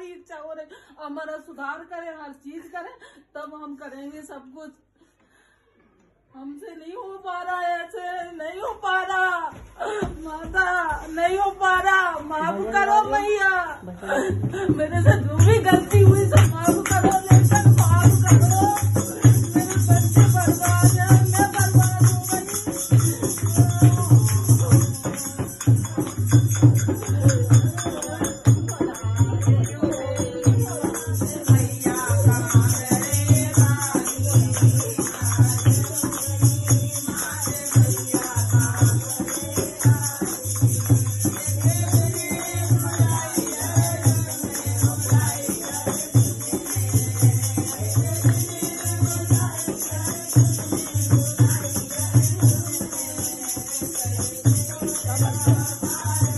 हमारी इच्छा हो रही हमारा सुधार करें हर चीज़ करें तब हम करेंगे सब कुछ। हमसे नहीं हो पा रहा है ऐसे नहीं हो पा रहा। माता नहीं हो पा रहा माफ़ करो भैया मेरे से जो भी गलती हुई। Bye.